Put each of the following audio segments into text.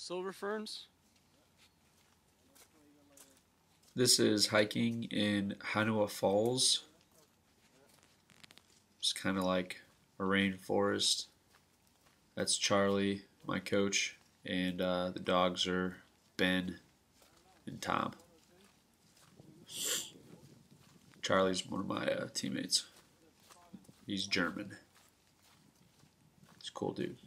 Silver ferns? This is hiking in Hunua Falls. It's kind of like a rainforest. That's Charlie, my coach, and uh, the dogs are Ben and Tom. Charlie's one of my uh, teammates. He's German. He's a cool dude.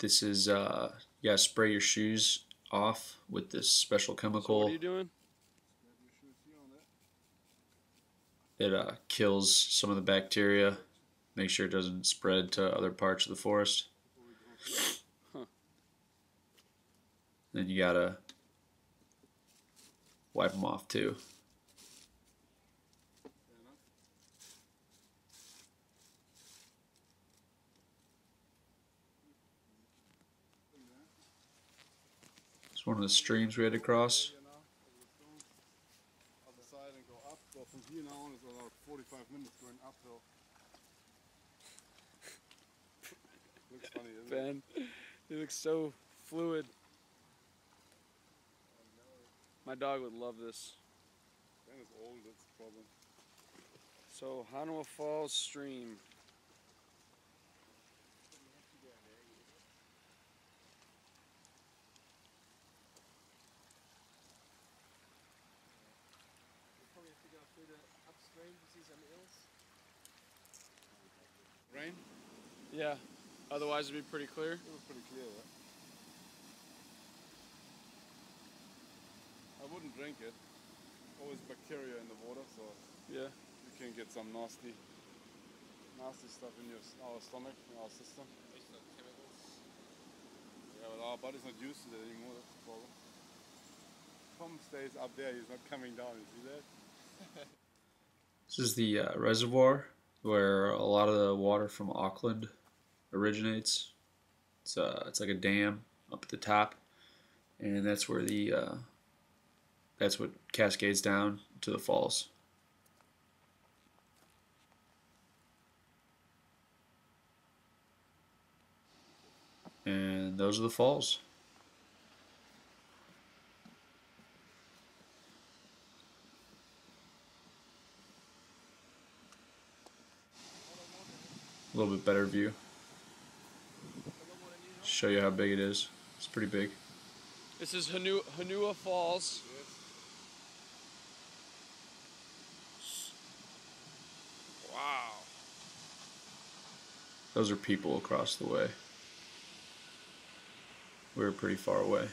This is uh, you gotta spray your shoes off with this special So chemical. what are you doing? It uh, kills some of the bacteria, make sure it doesn't spread to other parts of the forest. Huh. Then you gotta wipe them off too. It's one of the streams we had to cross. Other side and go up. So from here now on it's about 45 minutes going uphill. Looks funny, it? Ben, he looks so fluid. My dog would love this. Ben is old, that's the problem. So Hunua Falls Stream. Rain? Yeah. Otherwise it'd be pretty clear. It was pretty clear, yeah. I wouldn't drink it. Always bacteria in the water, so Yeah. you can get some nasty, nasty stuff in your our stomach, in our system. Yeah, but our body's not used to that anymore. That's the problem. Tom stays up there. He's not coming down. You see that? This is the uh, reservoir where a lot of the water from Auckland originates. It's uh, it's like a dam up at the top, and that's where the uh, that's what cascades down to the falls. And those are the falls. Little bit better view. Show you how big it is. It's pretty big. This is Hunua, Hunua Falls. Wow. Those are people across the way. We were pretty far away.